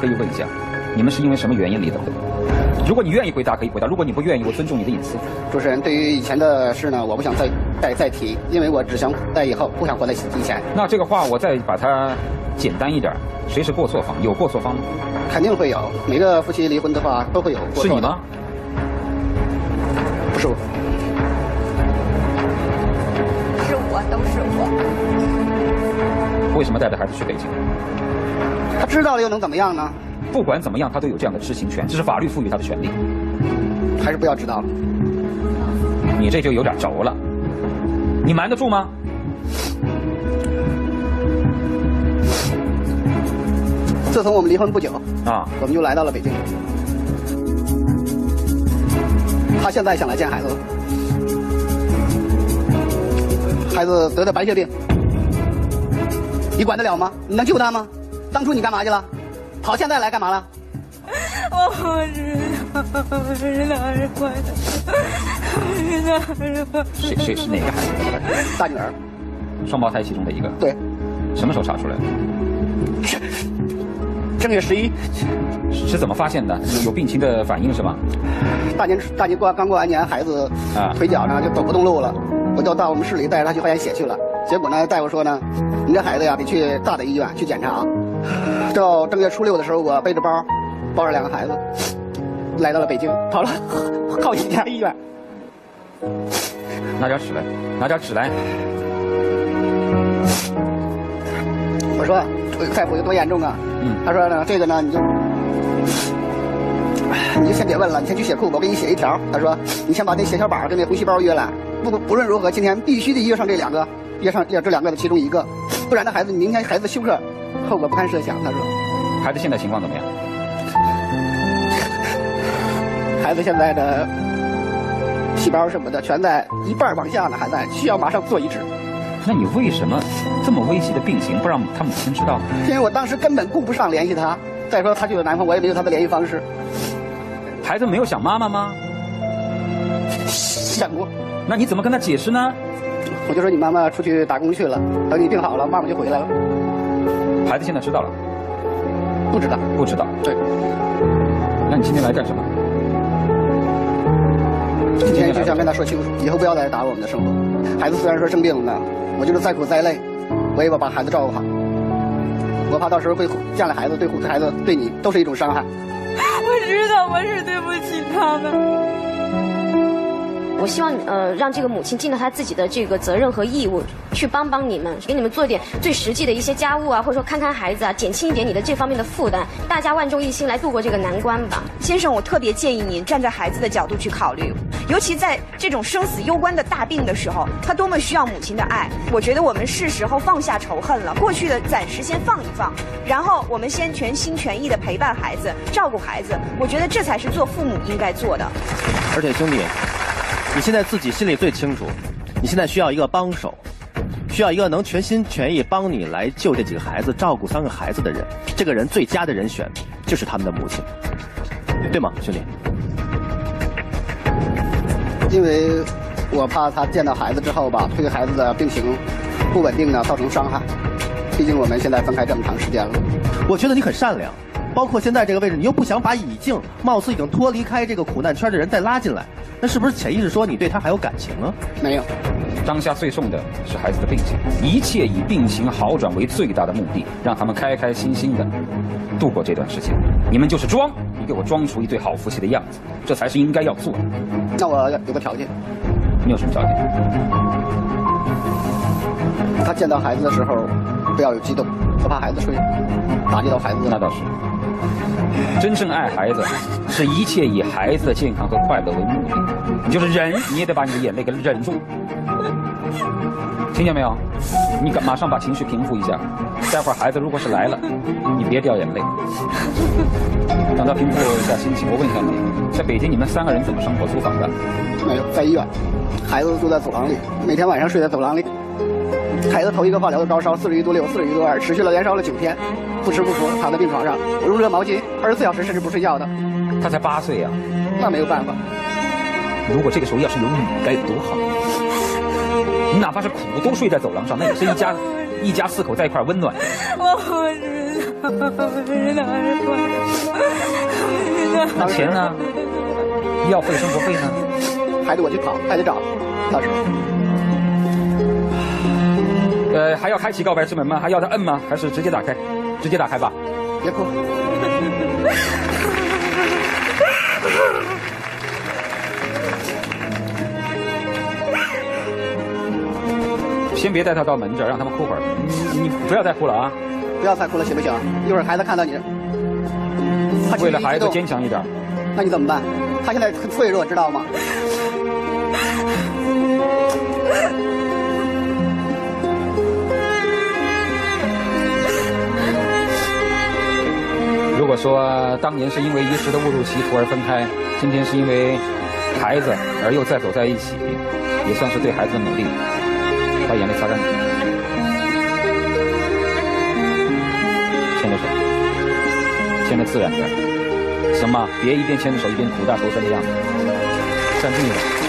可以问一下，你们是因为什么原因离的婚？如果你愿意回答，可以回答；如果你不愿意，我尊重你的隐私。主持人，对于以前的事呢，我不想再再再提，因为我只想在以后，不想活在以前。那这个话我再把它简单一点，谁是过错方？有过错方吗？肯定会有，每个夫妻离婚的话都会有过错。是你吗？不是我。是我，都是我。为什么带着孩子去北京？他知道了又能怎么样呢？不管怎么样，他都有这样的知情权，这是法律赋予他的权利。还是不要知道了。你这就有点轴了，你瞒得住吗？自从我们离婚不久啊，我们就来到了北京。他现在想来见孩子，孩子得的白血病，你管得了吗？你能救他吗？当初你干嘛去了？跑现在来干嘛了？我不知道，我是哪人坏的？我是坏的？谁谁是哪个孩子？大女儿，双胞胎其中的一个。对。什么时候查出来的？正月十一。是怎么发现的？有病情的反应是吗？大年大年过刚过完年，孩子啊腿脚呢就走不动路了，我就到我们市里带着他去化验血去了。结果呢，大夫说呢，你这孩子呀得去大的医院去检查。到正月初六的时候，我背着包，抱着两个孩子，来到了北京，跑了好几家医院。拿点纸来，拿点纸来。我说，大夫有多严重啊？嗯。他说呢，这个呢，你就，你就先别问了，你先去血库，我给你写一条。他说，你先把那血小板跟那呼吸包约来，不不论如何，今天必须得约上这两个，约上约这两个的其中一个，不然的孩子，你明天孩子休克。后果不堪设想，他说。孩子现在情况怎么样？孩子现在的细胞什么的全在一半往下呢，还在需要马上做移植。那你为什么这么危急的病情不让他母亲知道？因为我当时根本顾不上联系他。再说他就有男朋友，我也没有他的联系方式。孩子没有想妈妈吗？想过。那你怎么跟他解释呢？我就说你妈妈出去打工去了，等你病好了，妈妈就回来了。孩子现在知道了，不知道，不知道。对，那你今天来干什么？今天就想跟他说清楚，以后不要再打扰我们的生活。孩子虽然说生病了，我就是再苦再累，我也要把孩子照顾好。我怕到时候会见了孩子，对孩子对你都是一种伤害。我知道我是对不起他们。我希望呃让这个母亲尽到她自己的这个责任和义务，去帮帮你们，给你们做点最实际的一些家务啊，或者说看看孩子啊，减轻一点你的这方面的负担。大家万众一心来度过这个难关吧。先生，我特别建议您站在孩子的角度去考虑，尤其在这种生死攸关的大病的时候，他多么需要母亲的爱。我觉得我们是时候放下仇恨了，过去的暂时先放一放，然后我们先全心全意的陪伴孩子，照顾孩子。我觉得这才是做父母应该做的。而且兄弟。你现在自己心里最清楚，你现在需要一个帮手，需要一个能全心全意帮你来救这几个孩子、照顾三个孩子的人。这个人最佳的人选就是他们的母亲，对吗，兄弟？因为我怕他见到孩子之后吧，对孩子的病情不稳定呢造成伤害。毕竟我们现在分开这么长时间了，我觉得你很善良。包括现在这个位置，你又不想把已经貌似已经脱离开这个苦难圈的人再拉进来。那是不是潜意识说你对他还有感情啊？没有，当下最重的是孩子的病情，一切以病情好转为最大的目的，让他们开开心心的度过这段时间。你们就是装，你给我装出一对好夫妻的样子，这才是应该要做的。那我有个条件，你有什么条件？他见到孩子的时候不要有激动，不怕孩子睡，打击到孩子。那倒是。真正爱孩子，是一切以孩子的健康和快乐为目的。你就是忍，你也得把你的眼泪给忍住。听见没有？你马上把情绪平复一下。待会儿孩子如果是来了，你别掉眼泪。等他平复一下心情，我问一下你，在北京你们三个人怎么生活？租房的？没有，在医院。孩子住在走廊里，每天晚上睡在走廊里。孩子头一个化疗的高烧四十一度六，四十一度二，持续了连烧了九天。不吃不喝，躺在病床上，我用热毛巾，二十四小时甚至不睡觉的。他才八岁呀，那没有办法。如果这个时候要是有你，该有多好！你哪怕是苦都睡在走廊上，那也是一家一家四口在一块温暖。我不知道，不知道是。那钱呢？医药费、生活费呢？还得我去跑，还得找，老师。呃，还要开启告白之门吗？还要他摁吗？还是直接打开？直接打开吧。别哭。先别带他到门这儿，让他们哭会儿。你你不要再哭了啊！不要再哭了，行不行？一会儿孩子看到你，为了孩子坚强一点。那你怎么办？他现在很脆弱，知道吗？说当年是因为一时的误入歧途而分开，今天是因为孩子而又再走在一起，也算是对孩子的努力。把眼泪擦干净，牵着手，牵的自然点，行吗？别一边牵着手一边苦大仇深的样子，站近一点。